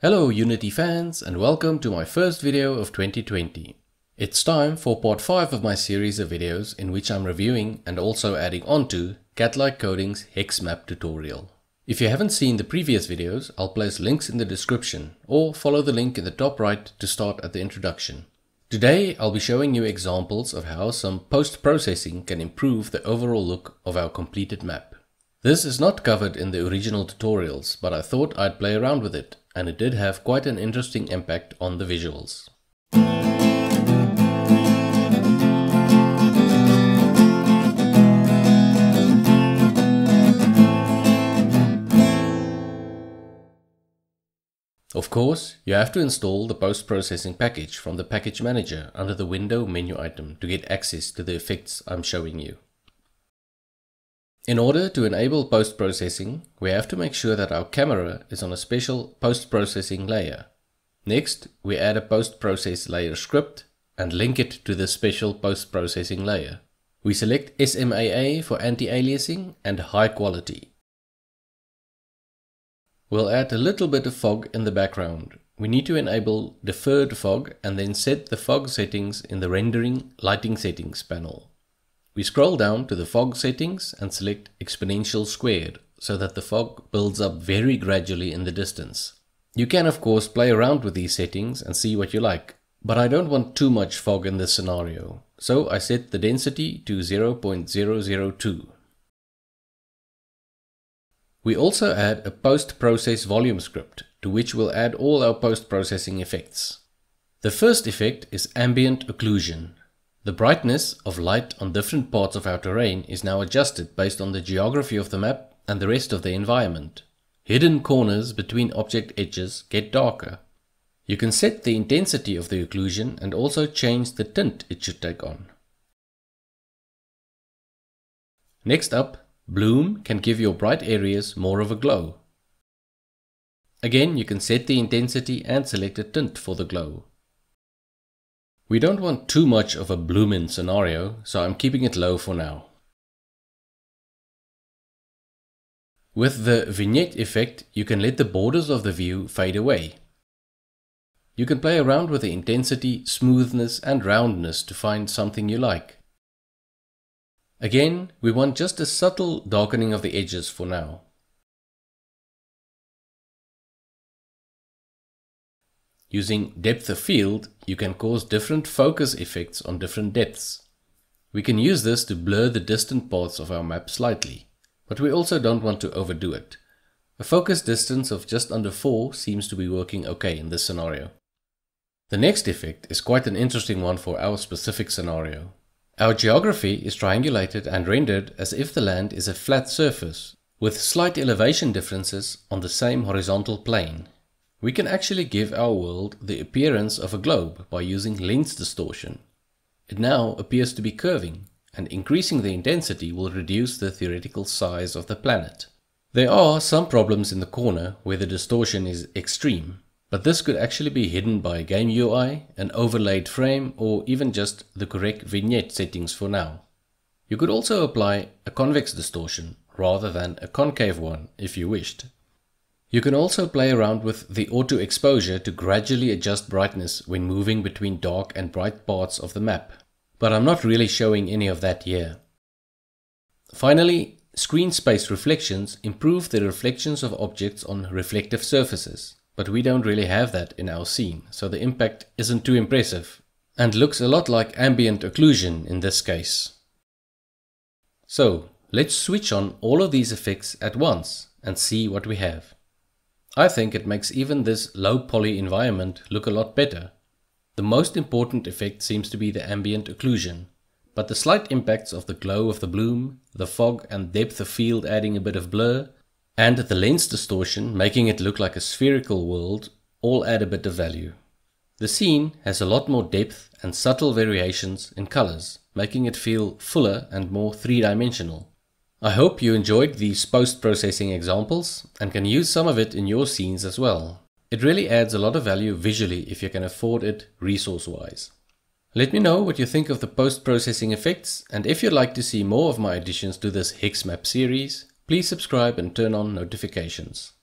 Hello Unity fans and welcome to my first video of 2020. It's time for part 5 of my series of videos in which I'm reviewing and also adding onto Catlike Coding's hex map tutorial. If you haven't seen the previous videos, I'll place links in the description or follow the link in the top right to start at the introduction. Today I'll be showing you examples of how some post-processing can improve the overall look of our completed map. This is not covered in the original tutorials, but I thought I'd play around with it and it did have quite an interesting impact on the visuals. Of course, you have to install the post-processing package from the package manager under the window menu item to get access to the effects I'm showing you. In order to enable post-processing, we have to make sure that our camera is on a special post-processing layer. Next, we add a post-process layer script and link it to the special post-processing layer. We select SMAA for anti-aliasing and high quality. We'll add a little bit of fog in the background. We need to enable deferred fog and then set the fog settings in the rendering lighting settings panel. We scroll down to the fog settings and select exponential squared so that the fog builds up very gradually in the distance. You can of course play around with these settings and see what you like, but I don't want too much fog in this scenario, so I set the density to 0.002. We also add a post-process volume script to which we'll add all our post-processing effects. The first effect is ambient occlusion the brightness of light on different parts of our terrain is now adjusted based on the geography of the map and the rest of the environment. Hidden corners between object edges get darker. You can set the intensity of the occlusion and also change the tint it should take on. Next up, Bloom can give your bright areas more of a glow. Again, you can set the intensity and select a tint for the glow. We don't want too much of a bloom-in scenario, so I'm keeping it low for now. With the vignette effect, you can let the borders of the view fade away. You can play around with the intensity, smoothness and roundness to find something you like. Again, we want just a subtle darkening of the edges for now. Using depth of field, you can cause different focus effects on different depths. We can use this to blur the distant parts of our map slightly, but we also don't want to overdo it. A focus distance of just under 4 seems to be working okay in this scenario. The next effect is quite an interesting one for our specific scenario. Our geography is triangulated and rendered as if the land is a flat surface, with slight elevation differences on the same horizontal plane. We can actually give our world the appearance of a globe by using lens distortion. It now appears to be curving, and increasing the intensity will reduce the theoretical size of the planet. There are some problems in the corner where the distortion is extreme, but this could actually be hidden by a game UI, an overlaid frame, or even just the correct vignette settings for now. You could also apply a convex distortion rather than a concave one if you wished. You can also play around with the auto exposure to gradually adjust brightness when moving between dark and bright parts of the map, but I'm not really showing any of that here. Finally, screen space reflections improve the reflections of objects on reflective surfaces, but we don't really have that in our scene, so the impact isn't too impressive, and looks a lot like ambient occlusion in this case. So, let's switch on all of these effects at once and see what we have. I think it makes even this low poly environment look a lot better. The most important effect seems to be the ambient occlusion, but the slight impacts of the glow of the bloom, the fog and depth of field adding a bit of blur, and the lens distortion making it look like a spherical world all add a bit of value. The scene has a lot more depth and subtle variations in colors, making it feel fuller and more three-dimensional. I hope you enjoyed these post-processing examples and can use some of it in your scenes as well. It really adds a lot of value visually if you can afford it resource-wise. Let me know what you think of the post-processing effects and if you'd like to see more of my additions to this HexMap series, please subscribe and turn on notifications.